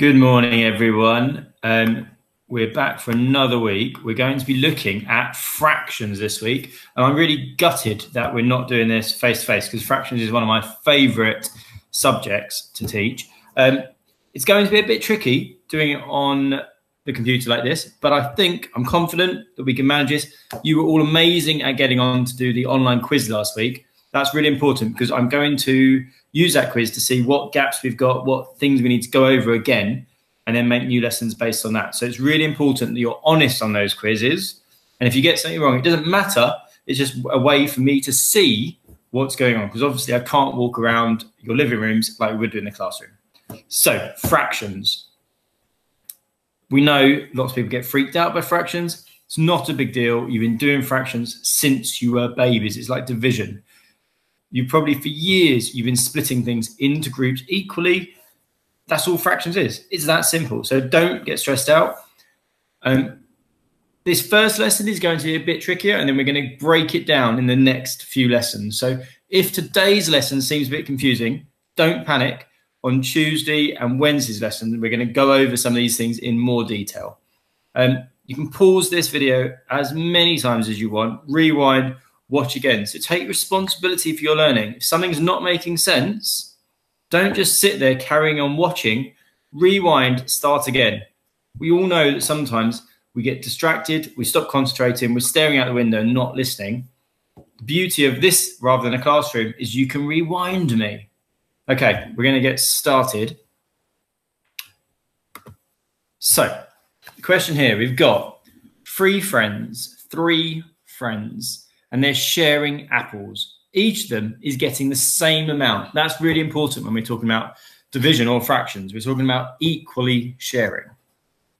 Good morning, everyone. Um, we're back for another week. We're going to be looking at fractions this week. And I'm really gutted that we're not doing this face to face because fractions is one of my favorite subjects to teach. Um, it's going to be a bit tricky doing it on the computer like this, but I think I'm confident that we can manage this. You were all amazing at getting on to do the online quiz last week. That's really important because I'm going to use that quiz to see what gaps we've got, what things we need to go over again, and then make new lessons based on that. So it's really important that you're honest on those quizzes. And if you get something wrong, it doesn't matter. It's just a way for me to see what's going on because obviously I can't walk around your living rooms like we would do in the classroom. So, fractions. We know lots of people get freaked out by fractions. It's not a big deal. You've been doing fractions since you were babies. It's like division you probably for years you've been splitting things into groups equally. That's all fractions is. It's that simple. So don't get stressed out. Um, this first lesson is going to be a bit trickier, and then we're going to break it down in the next few lessons. So if today's lesson seems a bit confusing, don't panic. On Tuesday and Wednesday's lesson, we're going to go over some of these things in more detail. Um, you can pause this video as many times as you want, rewind, watch again. So take responsibility for your learning. If something's not making sense, don't just sit there carrying on watching. Rewind, start again. We all know that sometimes we get distracted, we stop concentrating, we're staring out the window, not listening. The beauty of this, rather than a classroom, is you can rewind me. Okay, we're going to get started. So, the question here we've got three friends, three friends and they're sharing apples. Each of them is getting the same amount. That's really important when we're talking about division or fractions. We're talking about equally sharing.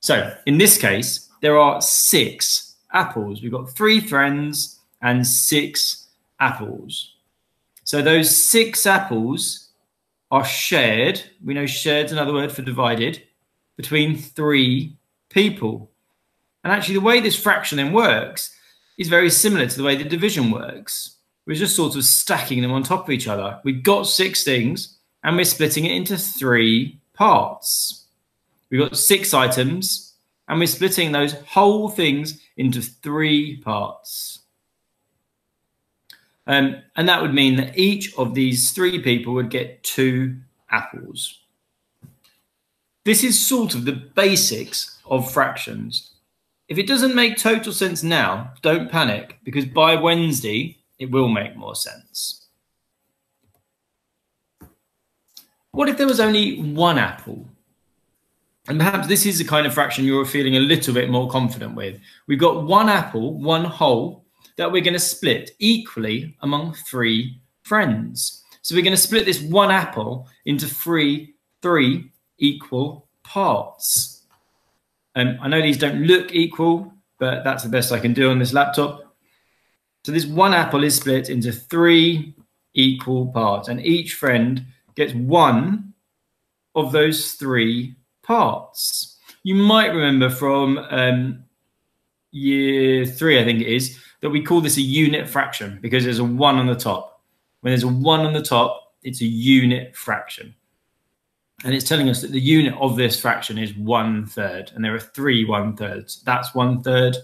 So in this case, there are six apples. We've got three friends and six apples. So those six apples are shared. We know shared is another word for divided between three people. And actually, the way this fraction then works is very similar to the way the division works. We're just sort of stacking them on top of each other. We've got six things and we're splitting it into three parts. We've got six items and we're splitting those whole things into three parts. Um, and that would mean that each of these three people would get two apples. This is sort of the basics of fractions. If it doesn't make total sense now, don't panic because by Wednesday, it will make more sense. What if there was only one apple? And perhaps this is the kind of fraction you're feeling a little bit more confident with. We've got one apple, one whole, that we're going to split equally among three friends. So we're going to split this one apple into three, three equal parts. Um, I know these don't look equal, but that's the best I can do on this laptop. So this one apple is split into three equal parts, and each friend gets one of those three parts. You might remember from um, year three, I think it is, that we call this a unit fraction because there's a one on the top. When there's a one on the top, it's a unit fraction. And it's telling us that the unit of this fraction is one third. And there are three one thirds. That's one third,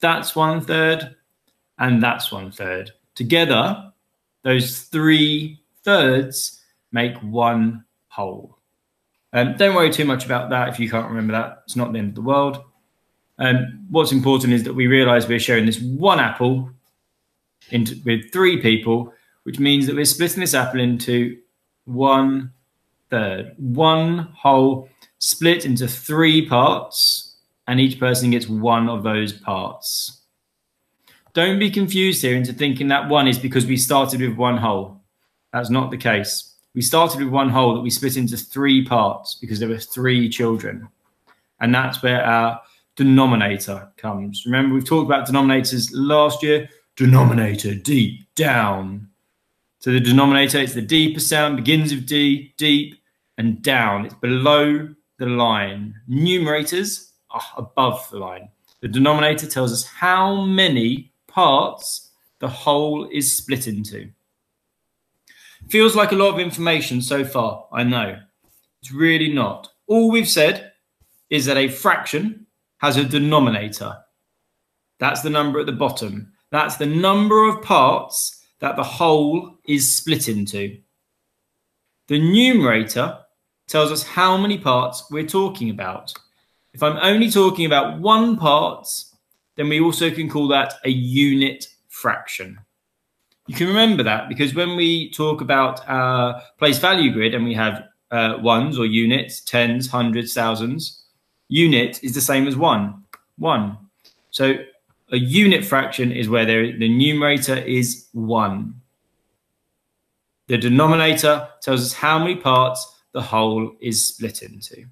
that's one third, and that's one third. Together, those three thirds make one whole. Um, don't worry too much about that if you can't remember that. It's not the end of the world. Um, what's important is that we realize we're sharing this one apple into, with three people, which means that we're splitting this apple into one third. One whole split into three parts, and each person gets one of those parts. Don't be confused here into thinking that one is because we started with one whole. That's not the case. We started with one whole that we split into three parts because there were three children. And that's where our denominator comes. Remember, we've talked about denominators last year. Denominator, deep down. So the denominator, it's the deeper sound, begins with D, deep, and down. It's below the line. Numerators are above the line. The denominator tells us how many parts the whole is split into. Feels like a lot of information so far, I know. It's really not. All we've said is that a fraction has a denominator. That's the number at the bottom. That's the number of parts that the whole is split into. The numerator tells us how many parts we're talking about. If I'm only talking about one part, then we also can call that a unit fraction. You can remember that because when we talk about our place value grid and we have uh, ones or units, tens, hundreds, thousands, unit is the same as one, one. So a unit fraction is where the numerator is one. The denominator tells us how many parts the whole is split into.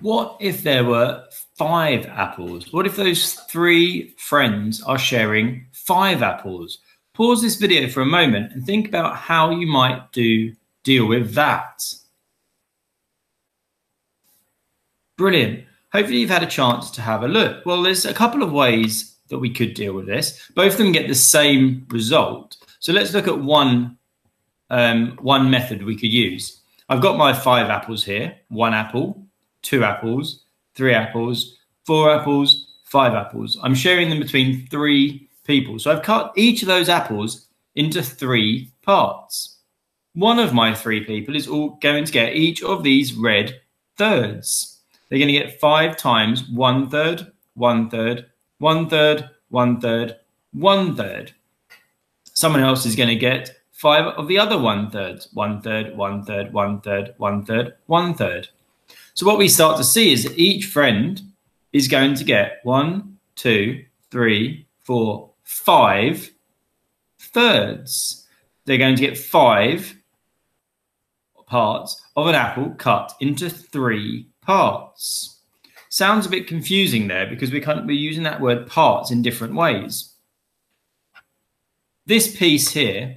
What if there were five apples? What if those three friends are sharing five apples? Pause this video for a moment and think about how you might do deal with that. Brilliant. Hopefully you've had a chance to have a look. Well, there's a couple of ways that we could deal with this. Both of them get the same result. So let's look at one, um, one method we could use. I've got my five apples here, one apple, two apples, three apples, four apples, five apples. I'm sharing them between three people. So I've cut each of those apples into three parts. One of my three people is all going to get each of these red thirds. They're going to get five times one third, one third, one third, one third, one third. Someone else is going to get five of the other one thirds, one third, one third, one third, one third, one third. So what we start to see is that each friend is going to get one, two, three, four, five thirds. They're going to get five parts of an apple cut into three parts. Sounds a bit confusing there because we can't, we're using that word parts in different ways. This piece here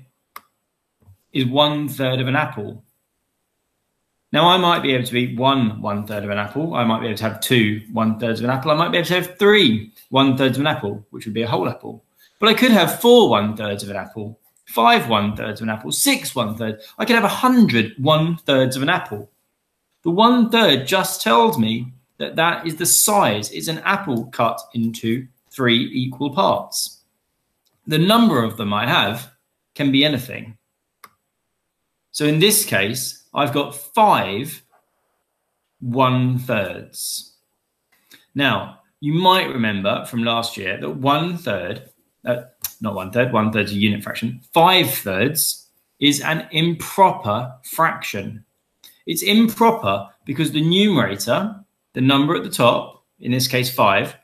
is one third of an apple. Now, I might be able to be one one third of an apple. I might be able to have two one thirds of an apple. I might be able to have three one thirds of an apple, which would be a whole apple. But I could have four one thirds of an apple, five one thirds of an apple, six one third. I could have a hundred one thirds of an apple. The one third just tells me that that is the size. It's an apple cut into three equal parts. The number of them I have can be anything. So in this case, I've got five one thirds. Now, you might remember from last year that one third, uh, not one third, one third is a unit fraction, five thirds is an improper fraction. It's improper because the numerator, the number at the top, in this case five,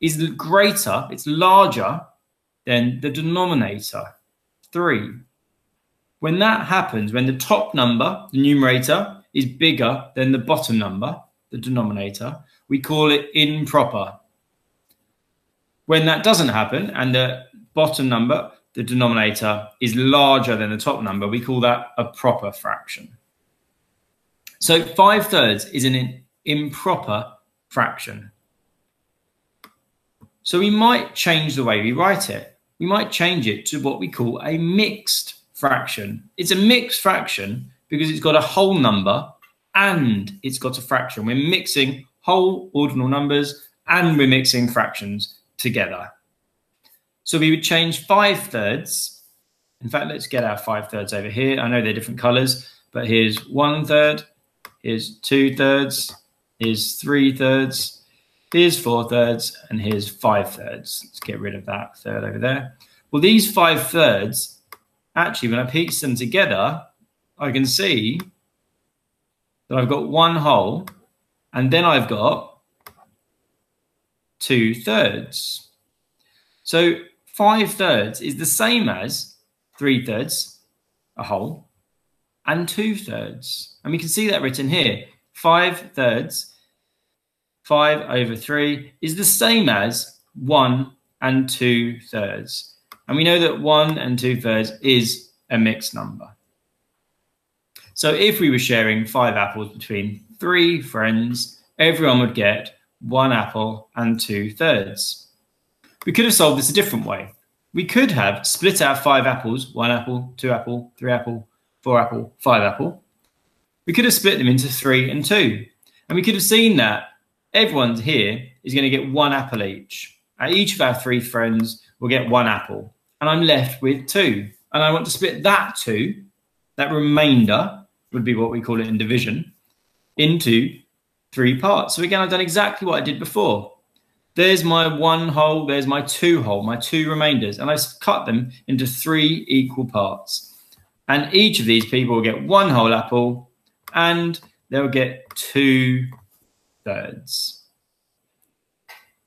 is greater, it's larger than the denominator, three. When that happens, when the top number, the numerator, is bigger than the bottom number, the denominator, we call it improper. When that doesn't happen and the bottom number, the denominator, is larger than the top number, we call that a proper fraction. So 5 thirds is an improper fraction. So we might change the way we write it. We might change it to what we call a mixed fraction. It's a mixed fraction because it's got a whole number and it's got a fraction. We're mixing whole ordinal numbers and we're mixing fractions together. So we would change five thirds. In fact, let's get our five thirds over here. I know they're different colors, but here's one third, here's two thirds, here's three thirds, here's four thirds, and here's five thirds. Let's get rid of that third over there. Well, these five thirds actually, when I piece them together, I can see that I've got one whole and then I've got two thirds. So five thirds is the same as three thirds, a whole, and two thirds. And we can see that written here. Five thirds, five over three is the same as one and two thirds. And we know that one and two thirds is a mixed number. So if we were sharing five apples between three friends, everyone would get one apple and two thirds. We could have solved this a different way. We could have split our five apples, one apple, two apple, three apple, four apple, five apple, we could have split them into three and two. And we could have seen that everyone here is going to get one apple each. And each of our three friends will get one apple. And I'm left with two. And I want to split that two, that remainder would be what we call it in division, into three parts. So again, I've done exactly what I did before. There's my one whole, there's my two whole, my two remainders, and I've cut them into three equal parts. And each of these people will get one whole apple and they'll get two thirds.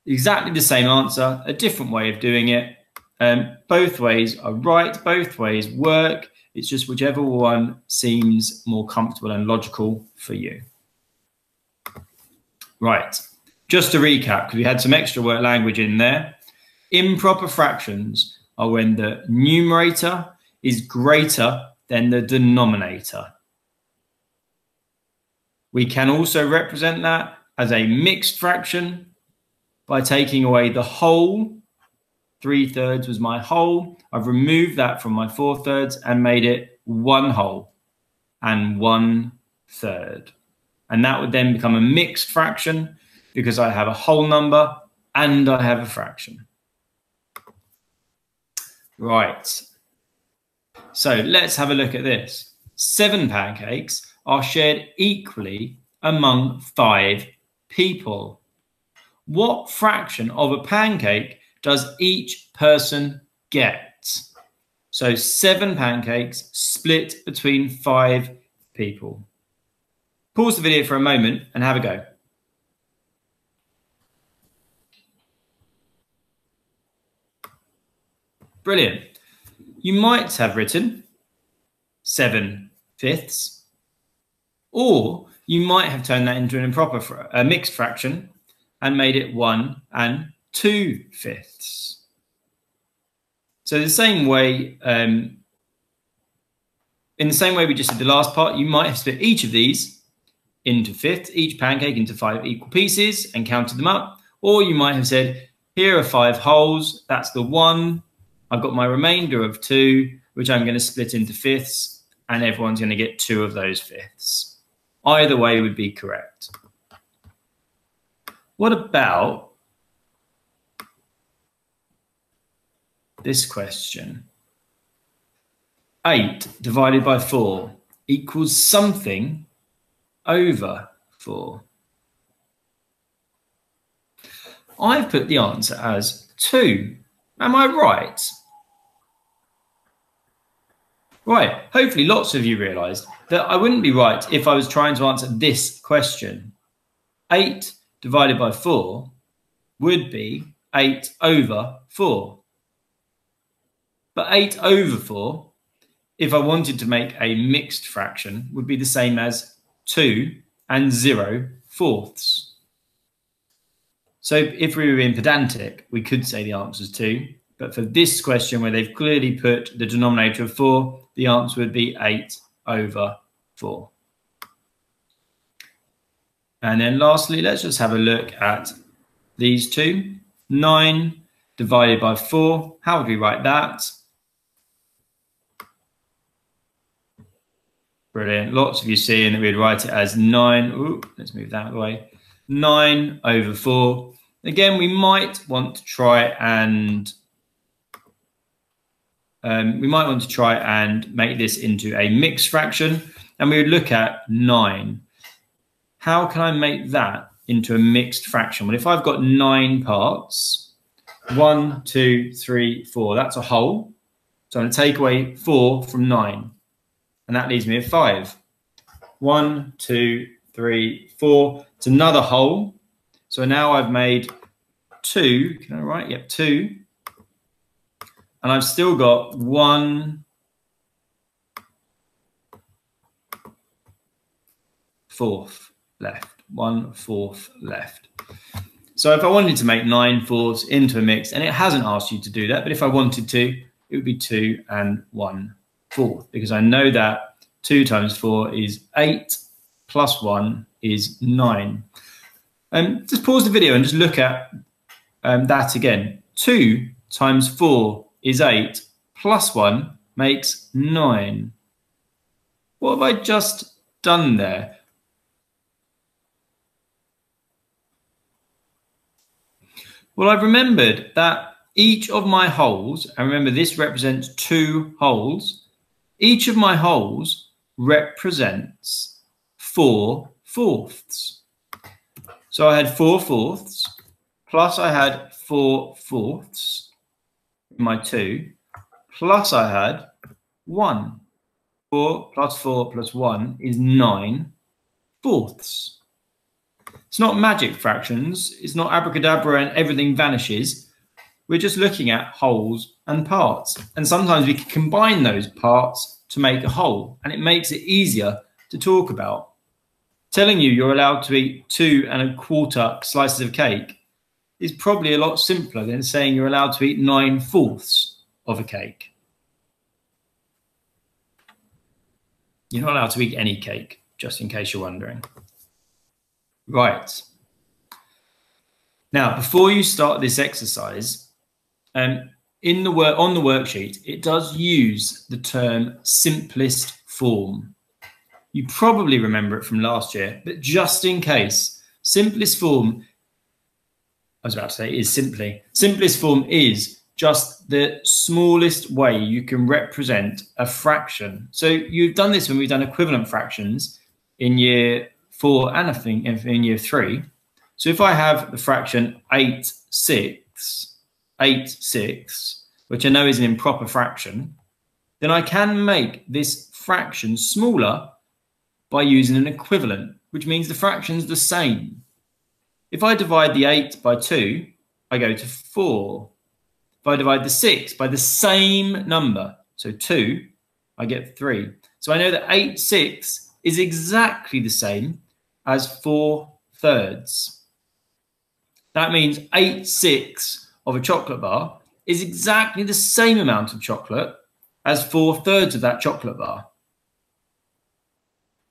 Exactly the same answer, a different way of doing it. Um, both ways are right, both ways work. It's just whichever one seems more comfortable and logical for you. Right, just to recap, because we had some extra work language in there. Improper fractions are when the numerator is greater than the denominator. We can also represent that as a mixed fraction by taking away the whole. Three thirds was my whole. I've removed that from my four thirds and made it one whole and one third. And that would then become a mixed fraction because I have a whole number and I have a fraction. Right. So let's have a look at this. Seven pancakes are shared equally among five people. What fraction of a pancake does each person get? So seven pancakes split between five people. Pause the video for a moment and have a go. Brilliant. You might have written seven fifths, or you might have turned that into an improper, a mixed fraction and made it one and two fifths. So the same way, um, in the same way we just did the last part, you might have split each of these into fifths, each pancake into five equal pieces and counted them up. Or you might have said, here are five wholes, That's the one. I've got my remainder of two, which I'm going to split into fifths, and everyone's going to get two of those fifths. Either way would be correct. What about this question? 8 divided by 4 equals something over 4. I've put the answer as 2. Am I right? Right. Hopefully, lots of you realised that I wouldn't be right if I was trying to answer this question. 8 divided by 4 would be 8 over 4. But 8 over 4, if I wanted to make a mixed fraction, would be the same as 2 and 0 fourths. So if we were being pedantic, we could say the answer is 2. But for this question, where they've clearly put the denominator of 4, the answer would be 8 over 4. And then lastly, let's just have a look at these two. 9 divided by 4. How would we write that? Brilliant. Lots of you seeing that we'd write it as 9. Ooh, let's move that way. 9 over 4. Again, we might want to try and um, we might want to try and make this into a mixed fraction. And we would look at 9. How can I make that into a mixed fraction? Well, if I've got nine parts, one, two, three, four, that's a whole. So I'm going to take away four from nine. And that leaves me with five. One, two, three, four. It's another whole. So now I've made two. Can I write? Yep, two and I've still got one fourth left, one fourth left. So if I wanted to make nine fourths into a mix, and it hasn't asked you to do that, but if I wanted to, it would be two and one fourth, because I know that two times four is eight, plus one is nine. And um, just pause the video and just look at um, that again. Two times four is 8 plus 1 makes 9. What have I just done there? Well, I've remembered that each of my wholes, and remember this represents two wholes, each of my wholes represents four fourths. So I had four fourths, plus I had four fourths, my two, plus I had one. Four plus four plus one is nine fourths. It's not magic fractions. It's not abracadabra and everything vanishes. We're just looking at wholes and parts. And sometimes we can combine those parts to make a whole. And it makes it easier to talk about. Telling you you're allowed to eat two and a quarter slices of cake is probably a lot simpler than saying you're allowed to eat nine fourths of a cake. You're not allowed to eat any cake, just in case you're wondering. Right. Now, before you start this exercise, um, in the work on the worksheet, it does use the term simplest form. You probably remember it from last year, but just in case, simplest form, was about to say, is simply simplest form is just the smallest way you can represent a fraction. So you've done this when we've done equivalent fractions in year four and I think in year three. So if I have the fraction 8 sixths, 8 sixths, which I know is an improper fraction, then I can make this fraction smaller by using an equivalent, which means the fraction's the same. If I divide the 8 by 2, I go to 4. If I divide the 6 by the same number, so 2, I get 3. So I know that 8 6 is exactly the same as 4 thirds. That means 8 6 of a chocolate bar is exactly the same amount of chocolate as 4 thirds of that chocolate bar.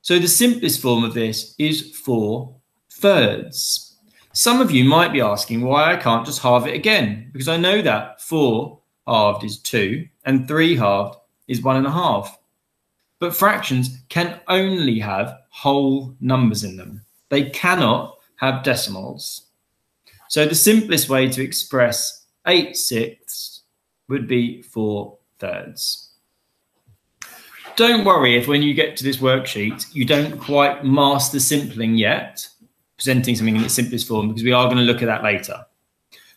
So the simplest form of this is 4 thirds. Some of you might be asking why I can't just halve it again, because I know that 4 halved is 2 and 3 halved is 1.5. But fractions can only have whole numbers in them. They cannot have decimals. So the simplest way to express 8 sixths would be 4 thirds. Don't worry if when you get to this worksheet, you don't quite master simpling yet, presenting something in its simplest form, because we are going to look at that later.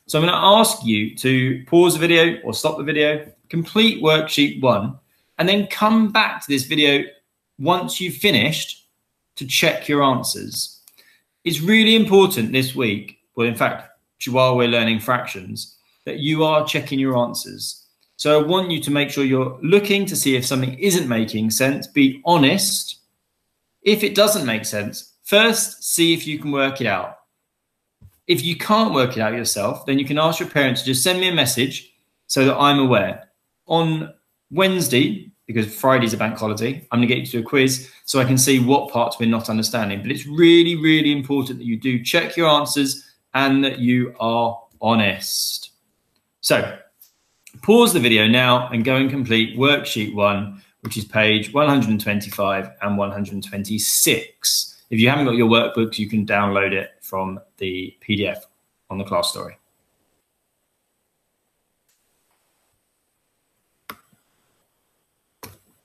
So I'm going to ask you to pause the video or stop the video, complete worksheet one, and then come back to this video once you've finished to check your answers. It's really important this week, well, in fact, while we're learning fractions, that you are checking your answers. So I want you to make sure you're looking to see if something isn't making sense. Be honest. If it doesn't make sense, first see if you can work it out. If you can't work it out yourself, then you can ask your parents to just send me a message so that I'm aware. On Wednesday, because Friday's a bank holiday. I'm going to get you to do a quiz so I can see what parts we're not understanding. But it's really, really important that you do check your answers and that you are honest. So pause the video now and go and complete worksheet one, which is page 125 and 126. If you haven't got your workbooks, you can download it from the PDF on the class story.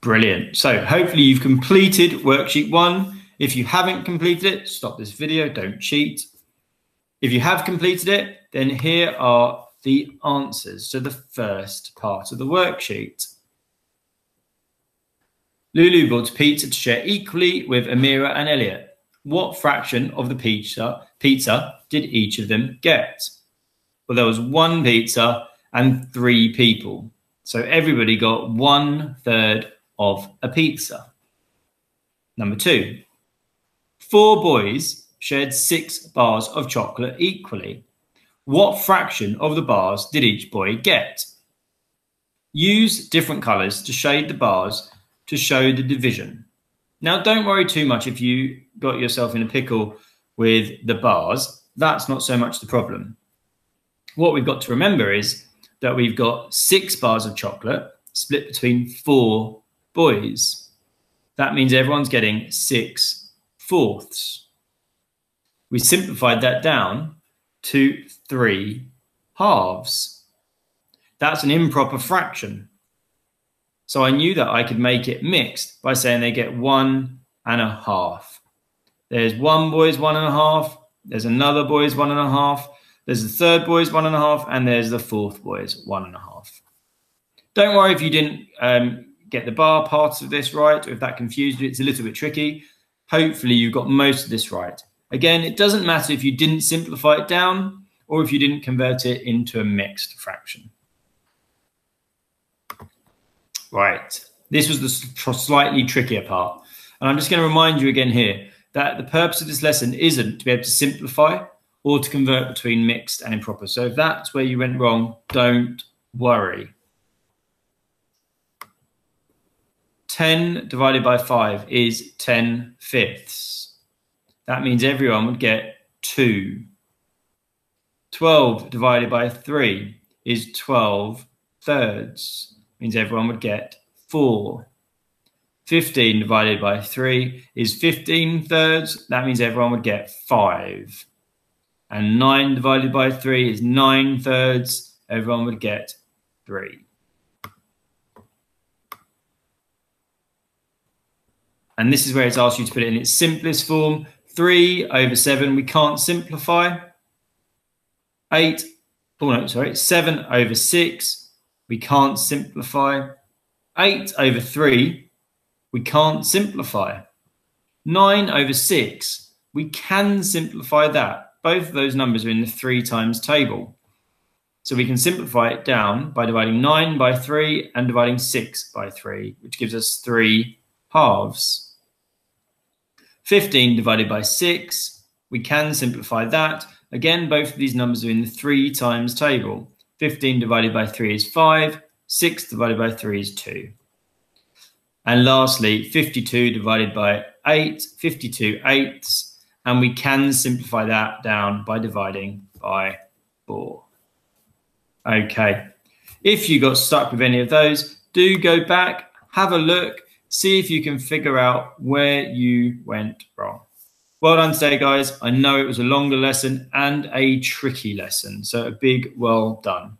Brilliant. So hopefully you've completed worksheet one. If you haven't completed it, stop this video, don't cheat. If you have completed it, then here are the answers to the first part of the worksheet. Lulu bought pizza to share equally with Amira and Elliot. What fraction of the pizza, pizza did each of them get? Well, there was one pizza and three people. So everybody got one third of a pizza. Number two, four boys shared six bars of chocolate equally. What fraction of the bars did each boy get? Use different colors to shade the bars to show the division. Now, don't worry too much if you got yourself in a pickle with the bars. That's not so much the problem. What we've got to remember is that we've got six bars of chocolate split between four boys. That means everyone's getting 6 fourths. We simplified that down to 3 halves. That's an improper fraction. So I knew that I could make it mixed by saying they get one and a half. There's one boy's one and a half. There's another boy's one and a half. There's the third boy's one and a half. And there's the fourth boy's one and a half. Don't worry if you didn't um, get the bar parts of this right, or if that confused you, it's a little bit tricky. Hopefully you got most of this right. Again, it doesn't matter if you didn't simplify it down or if you didn't convert it into a mixed fraction. Right, this was the slightly trickier part. And I'm just going to remind you again here that the purpose of this lesson isn't to be able to simplify or to convert between mixed and improper. So if that's where you went wrong, don't worry. 10 divided by 5 is 10 fifths. That means everyone would get 2. 12 divided by 3 is 12 thirds means everyone would get 4. 15 divided by 3 is 15 thirds. That means everyone would get 5. And 9 divided by 3 is 9 thirds. Everyone would get 3. And this is where it's asked you to put it in its simplest form. 3 over 7, we can't simplify. 8, oh no, sorry, 7 over 6, we can't simplify. 8 over 3, we can't simplify. 9 over 6, we can simplify that. Both of those numbers are in the 3 times table. So we can simplify it down by dividing 9 by 3 and dividing 6 by 3, which gives us 3 halves. 15 divided by 6, we can simplify that. Again, both of these numbers are in the 3 times table. 15 divided by 3 is 5. 6 divided by 3 is 2. And lastly, 52 divided by 8, 52 eighths. And we can simplify that down by dividing by 4. Okay. If you got stuck with any of those, do go back, have a look, see if you can figure out where you went wrong. Well done today, guys. I know it was a longer lesson and a tricky lesson. So a big well done.